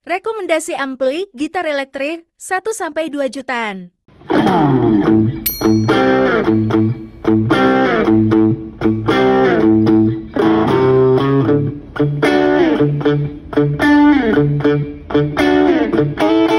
Rekomendasi ampli gitar elektrik 1-2 jutaan. Thank